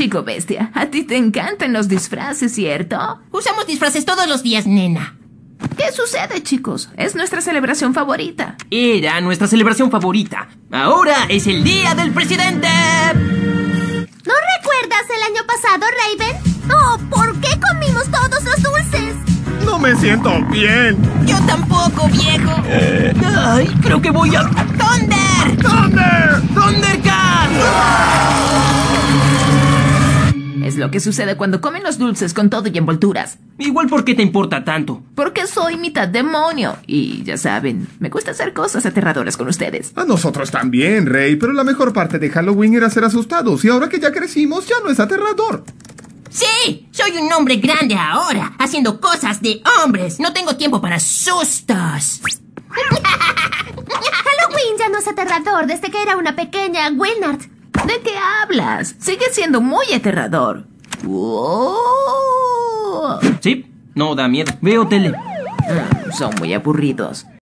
Chico bestia, a ti te encantan los disfraces, ¿cierto? Usamos disfraces todos los días, nena. ¿Qué sucede, chicos? Es nuestra celebración favorita. Era nuestra celebración favorita. Ahora es el día del presidente. ¿No recuerdas el año pasado, Raven? Oh, ¿por qué comimos todos los dulces? No me siento bien. Yo tampoco, viejo. Ay, creo que voy a... ¿Dónde? Es lo que sucede cuando comen los dulces con todo y envolturas. Igual, ¿por qué te importa tanto? Porque soy mitad demonio. Y ya saben, me gusta hacer cosas aterradoras con ustedes. A nosotros también, Rey, pero la mejor parte de Halloween era ser asustados y ahora que ya crecimos ya no es aterrador. Sí, soy un hombre grande ahora, haciendo cosas de hombres. No tengo tiempo para sustos. Halloween ya no es aterrador desde que era una pequeña Wilnard. ¿De qué hablas? Sigue siendo muy aterrador. ¡Oh! Sí, no da miedo. Veo tele. Mm, son muy aburridos.